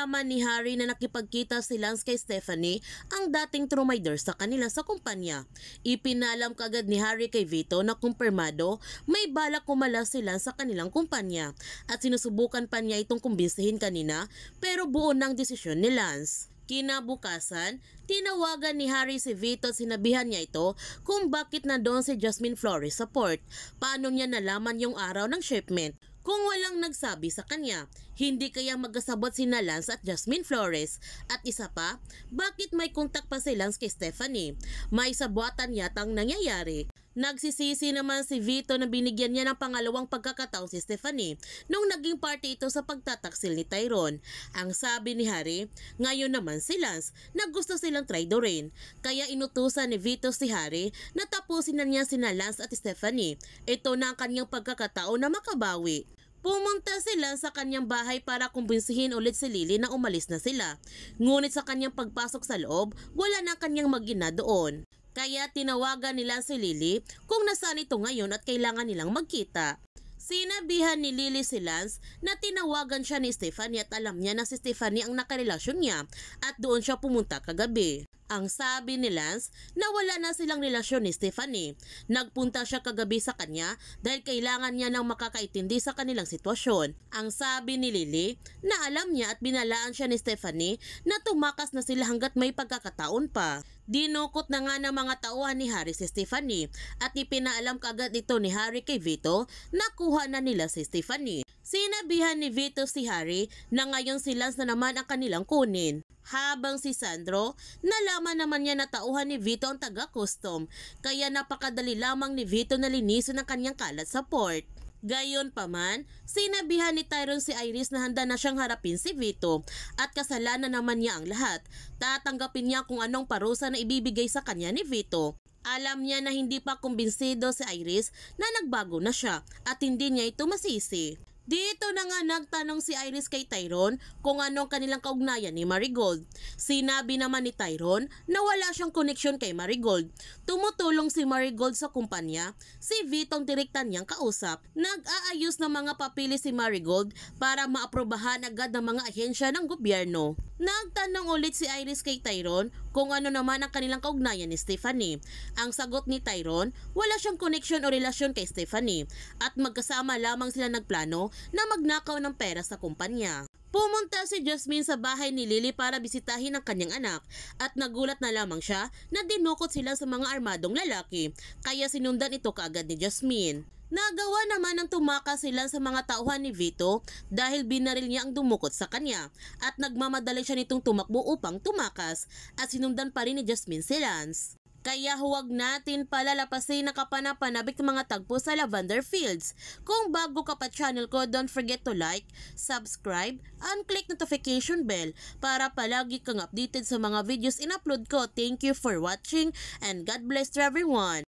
Nalaman ni Harry na nakipagkita si Lance kay Stephanie ang dating trumider sa kanila sa kumpanya. Ipinalam kagad ni Harry kay Vito na kumpirmado may balak kumala si Lance sa kanilang kumpanya at sinusubukan pa niya itong kumbinsihin kanina pero buo ng desisyon ni Lance. Kinabukasan, tinawagan ni Harry si Vito at sinabihan niya ito kung bakit na doon si Jasmine Flores sa port. Paano niya nalaman yung araw ng shipment? Kung walang nagsabi sa kanya, hindi kaya magkasabot si Lance at Jasmine Flores. At isa pa, bakit may kontak pa si Lance kay Stephanie? May sabuatan yatang nangyayari. Nagsisisi naman si Vito na binigyan niya ng pangalawang pagkakataon si Stephanie nung naging party ito sa pagtataksil ni Tyrone. Ang sabi ni Harry, ngayon naman si Lance na gusto silang traidorin. Kaya inutusan ni Vito si Harry na tapusin na niya sina Lance at Stephanie. Ito na ang kanyang pagkakataon na makabawi. Pumunta sila sa kanyang bahay para kumbinsihin ulit si Lily na umalis na sila. Ngunit sa kanyang pagpasok sa loob, wala na kanyang magina doon. Kaya tinawagan nila si Lily kung nasaan ito ngayon at kailangan nilang magkita. Sinabihan ni Lily si Lance na tinawagan siya ni Stephanie at alam niya na si Stephanie ang nakarelasyon niya at doon siya pumunta kagabi. Ang sabi ni Lance na wala na silang relasyon ni Stephanie. Nagpunta siya kagabi sa kanya dahil kailangan niya ng makakaintindi sa kanilang sitwasyon. Ang sabi ni Lily na alam niya at binalaan siya ni Stephanie na tumakas na sila hanggat may pagkakataon pa. Dinukot na nga ng mga tauhan ni Harry si Stephanie at ipinaalam kagad ito ni Harry kay Vito na kuha na nila si Stephanie. Sinabihan ni Vito si Harry na ngayon si Lance na naman ang kanilang kunin. Habang si Sandro, nalaman naman niya na tauhan ni Vito ang taga-custom, kaya napakadali lamang ni Vito na linisin ang kanyang kalat sa port. Gayon pa man, sinabihan ni Tyrone si Iris na handa na siyang harapin si Vito at kasalanan naman niya ang lahat. Tatanggapin niya kung anong parusa na ibibigay sa kanya ni Vito. Alam niya na hindi pa kumbinsido si Iris na nagbago na siya at hindi niya ito masisi. Dito na nga nagtanong si Iris kay Tyrone kung anong kanilang kaugnayan ni Marigold. Sinabi naman ni Tyrone na wala siyang koneksyon kay Marigold. Tumutulong si Marigold sa kumpanya, si Vitong direktan niyang kausap. Nag-aayos ng mga papili si Marigold para maaprobahan agad ng mga ahensya ng gobyerno. Nagtanong ulit si Iris kay Tyrone kung ano naman ang kanilang kaugnayan ni Stephanie. Ang sagot ni Tyrone, wala siyang koneksyon o relasyon kay Stephanie at magkasama lamang sila nagplano na magnakaw ng pera sa kumpanya. Pumunta si Jasmine sa bahay ni Lily para bisitahin ang kanyang anak at nagulat na lamang siya na dinukot sila sa mga armadong lalaki kaya sinundan ito kaagad ni Jasmine. Nagawa naman ng tumakas sila sa mga tauhan ni Vito dahil binaril niya ang dumukot sa kanya at nagmamadali siya nitong tumakbo upang tumakas at sinundan pa rin ni Jasmine si Lance. Kaya huwag natin palalapasin na kapanapanabik mga tagpo sa Lavender Fields. Kung bago ka pa channel ko, don't forget to like, subscribe, and click notification bell para palagi kang updated sa mga videos in-upload ko. Thank you for watching and God bless to everyone!